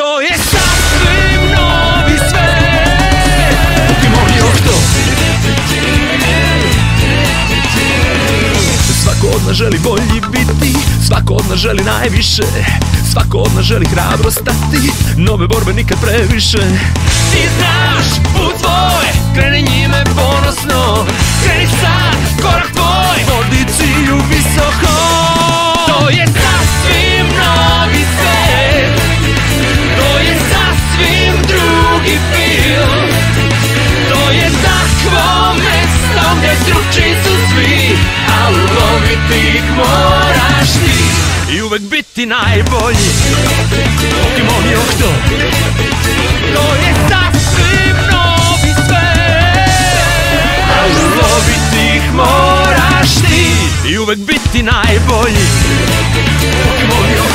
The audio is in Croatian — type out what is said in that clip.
To je sasvim novi svet. Pokemon je to. Svako od nas želi bolji biti Svako od nas želi najviše Svako od nas želi hrabro stati Nove borbe nikad previše. Ti znaš put tvoj uvek biti najbolji. Pokemon je okto To je sasvim novi sve Zlobiti ih moraš ti I uvek biti najbolji. Pokemon je okto